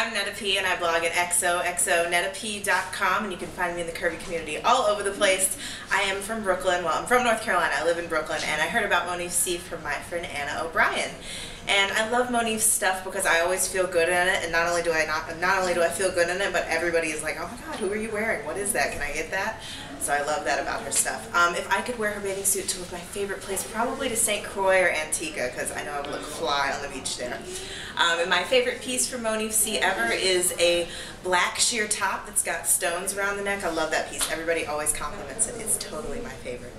I'm Netta P, and I blog at xoxonettap.com, and you can find me in the curvy community all over the place. I am from Brooklyn. Well, I'm from North Carolina. I live in Brooklyn, and I heard about Monif C from my friend Anna O'Brien. And I love Monif's stuff because I always feel good in it, and not only do I not not only do I feel good in it, but everybody is like, "Oh my God, who are you wearing? What is that? Can I get that?" So I love that about her stuff. Um, if I could wear her bathing suit to my favorite place, probably to St. Croix or Antigua, because I know I would look fly on the beach there. Um, and my favorite piece from Monif C ever is a black sheer top that's got stones around the neck. I love that piece. Everybody always compliments it. It's totally my favorite.